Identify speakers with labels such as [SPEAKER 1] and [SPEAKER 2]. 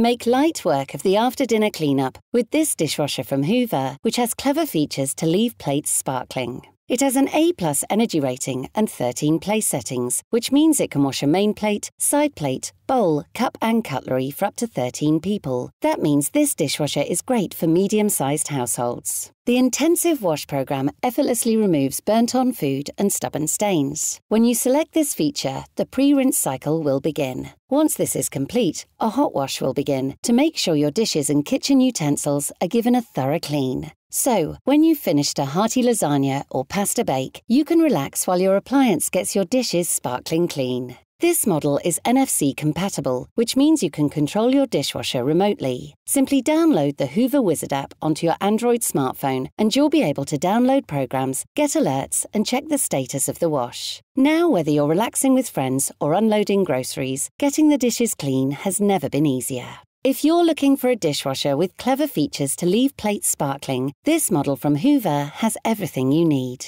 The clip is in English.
[SPEAKER 1] Make light work of the after dinner cleanup with this dishwasher from Hoover, which has clever features to leave plates sparkling. It has an A plus energy rating and 13 place settings, which means it can wash a main plate, side plate, bowl, cup, and cutlery for up to 13 people. That means this dishwasher is great for medium sized households. The intensive wash program effortlessly removes burnt on food and stubborn stains. When you select this feature, the pre rinse cycle will begin. Once this is complete, a hot wash will begin to make sure your dishes and kitchen utensils are given a thorough clean. So, when you've finished a hearty lasagna or pasta bake, you can relax while your appliance gets your dishes sparkling clean. This model is NFC compatible, which means you can control your dishwasher remotely. Simply download the Hoover Wizard app onto your Android smartphone, and you'll be able to download programs, get alerts, and check the status of the wash. Now, whether you're relaxing with friends or unloading groceries, getting the dishes clean has never been easier. If you're looking for a dishwasher with clever features to leave plates sparkling, this model from Hoover has everything you need.